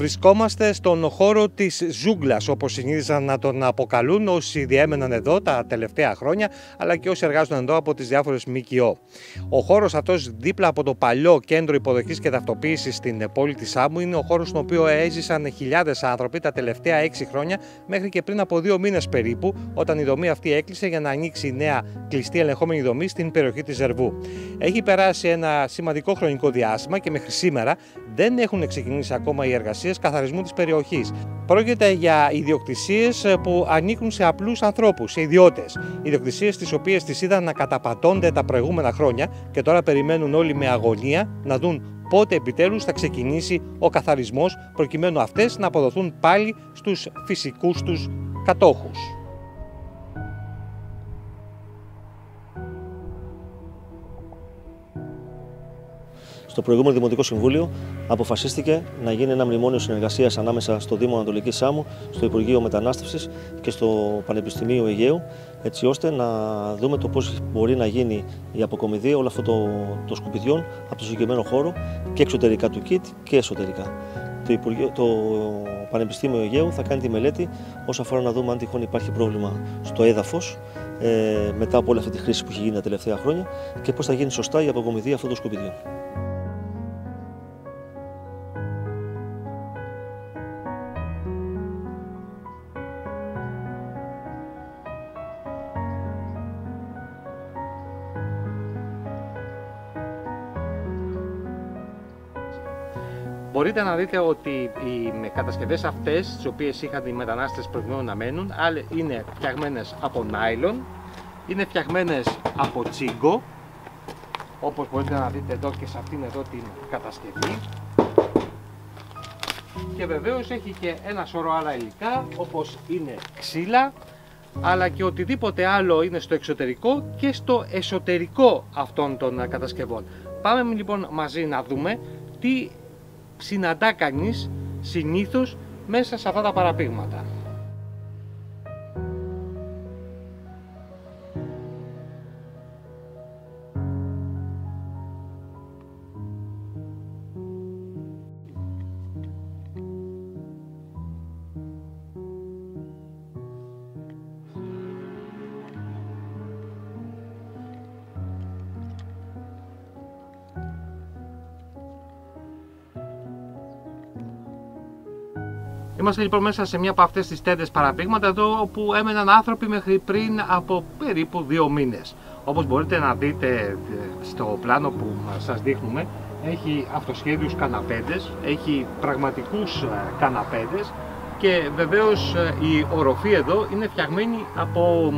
Βρισκόμαστε στον χώρο της ζούγκλας, όπως συνήθισαν να τον αποκαλούν όσοι διέμεναν εδώ τα τελευταία χρόνια, αλλά και όσοι εργάζονταν εδώ από τις διάφορες ΜΚΟ. Ο χώρος αυτός δίπλα από το παλιό κέντρο υποδοχής και ταυτοποίησης στην πόλη της Σάμου είναι ο χώρος στον οποίο έζησαν χιλιάδες άνθρωποι τα τελευταία έξι χρόνια μέχρι και πριν από δύο μήνες περίπου, όταν η δομή αυτή έκλεισε για να ανοίξει η νέα κλειστή ελεγχόμενη δομή στην περιοχή της Ζερβού. Έχει περάσει ένα σημαντικό χρονικό διάστημα και μέχρι σήμερα δεν έχουν ξεκινήσει ακόμα οι εργασίες καθαρισμού της περιοχής. Πρόκειται για ιδιοκτησίες που ανήκουν σε απλούς ανθρώπους, σε ιδιώτες. Ιδιοκτησίες τις οποίες τις είδαν να καταπατώνται τα προηγούμενα χρόνια και τώρα περιμένουν όλοι με αγωνία να δουν πότε επιτέλους θα ξεκινήσει ο καθαρισμός προκειμένου αυτές να αποδοθούν πάλι στους φυσικούς τους κατόχους. Στο προηγούμενο Δημοτικό Συμβούλιο αποφασίστηκε να γίνει ένα μνημόνιο συνεργασίας ανάμεσα στο Δήμο Ανατολικής Σάμου, στο Υπουργείο Μετανάστευσης και στο Πανεπιστημίο Αιγαίου, έτσι ώστε να δούμε το πώς μπορεί να γίνει η αποκομιδή όλο αυτό το, το σκουπιδιών από το συγκεκριμένο χώρο και εξωτερικά του ΚΙΤ και εσωτερικά. Το, Υπουργείο, το Πανεπιστήμιο Αιγαίου θα κάνει τη μελέτη όσον αφορά να δούμε αν τυχόν υπάρχει πρόβλημα στο έδαφος ε, μετά από όλη αυτή τη χρήση που έχει γίνει τα τελευταία χρόνια και πώς θα γίνει σωστά η αποκομιδή αυτών των σκουπιδιών. Μπορείτε να δείτε ότι οι κατασκευές αυτές, τις οποίες είχαν οι μετανάστες προκειμένου να μένουν, είναι φτιαγμένες από νάιλον, είναι φτιαγμένες από τσίγκο, όπως μπορείτε να δείτε εδώ και σε αυτήν εδώ την κατασκευή. Και βεβαίως έχει και ένα σωρό άλλα υλικά, όπως είναι ξύλα, αλλά και οτιδήποτε άλλο είναι στο εξωτερικό και στο εσωτερικό αυτών των κατασκευών. Πάμε λοιπόν μαζί να δούμε τι συναντά κανείς συνήθως μέσα σε αυτά τα παραπήγματα. Είμαστε λοιπόν μέσα σε μια από αυτές τις τέντες παραπήγματα εδώ όπου έμεναν άνθρωποι μέχρι πριν από περίπου δύο μήνες. Όπως μπορείτε να δείτε ε, στο πλάνο που σας δείχνουμε έχει αυτοσχέδιους καναπέδες, έχει πραγματικούς ε, καναπέδες και βεβαίως ε, η οροφή εδώ είναι φτιαγμένη από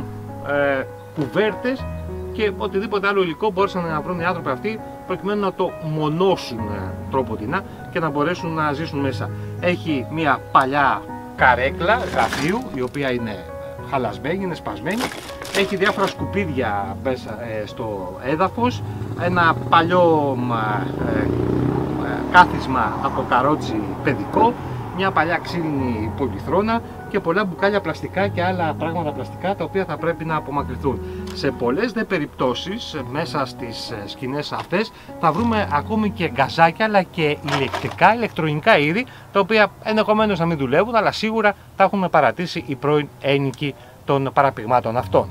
ε, κουβέρτες και οτιδήποτε άλλο υλικό μπορούσαν να βρουν οι άνθρωποι αυτοί προκειμένου να το μονώσουν τρόποτινα και να μπορέσουν να ζήσουν μέσα. Έχει μια παλιά καρέκλα γραφείου η οποία είναι χαλασμένη, είναι σπασμένη. Έχει διάφορα σκουπίδια μέσα ε, στο έδαφος, ένα παλιό ε, ε, κάθισμα από καρότσι παιδικό, μια παλιά ξύλινη πολυθρόνα και πολλά μπουκάλια πλαστικά και άλλα πράγματα πλαστικά τα οποία θα πρέπει να απομακρυνθούν. Σε πολλές δε περιπτώσεις μέσα στις ε, σκηνές αυτές θα βρούμε ακόμη και γκαζάκια αλλά και ηλεκτρικά, ηλεκτρονικά είδη τα οποία ενδεχομένως να μην δουλεύουν αλλά σίγουρα τα έχουν παρατήσει οι πρώην ένοικοι των παραπηγμάτων αυτών.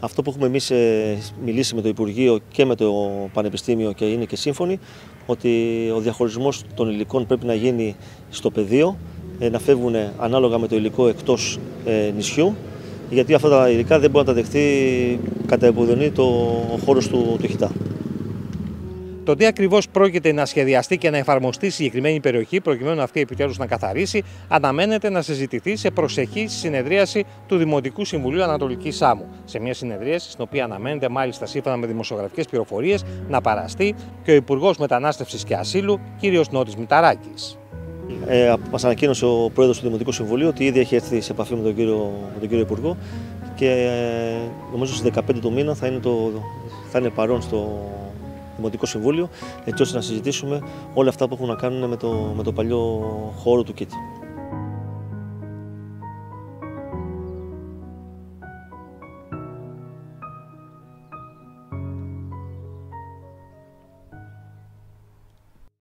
Αυτό που έχουμε εμείς ε, μιλήσει με το Υπουργείο και με το Πανεπιστήμιο και είναι και σύμφωνοι, ότι ο διαχωρισμός των υλικών πρέπει να γίνει στο πεδίο, ε, να φεύγουν ανάλογα με το υλικό εκτός ε, νησιού, γιατί αυτά τα υλικά δεν μπορεί να τα δεχτεί κατά επουδενή το, ο χώρος του, του χιτά. Το τι ακριβώς πρόκειται να σχεδιαστεί και να εφαρμοστεί στη συγκεκριμένη περιοχή, προκειμένου αυτή επιτέλου να καθαρίσει, αναμένεται να συζητηθεί σε προσεχή συνεδρίαση του Δημοτικού Συμβουλίου Ανατολικής Σάμου. Σε μια συνεδρίαση, στην οποία αναμένεται μάλιστα σύμφωνα με δημοσιογραφικές πληροφορίες να παραστεί και ο Υπουργός Μετανάστευσης και Ασύλου, κ. Νότης Μηταράκης. Ε, Μας ανακοίνωσε ο πρόεδρος του Δημοτικού Συμβουλίου ότι ήδη έχει έρθει σε επαφή με τον κύριο, με τον κύριο Υπουργό και ε, νομίζω στις 15 του μήνα θα είναι, το, θα είναι παρόν στο Δημοτικό Συμβούλιο, έτσι ώστε να συζητήσουμε όλα αυτά που έχουν να κάνουν με το, με το παλιό χώρο του ΚΙΤ.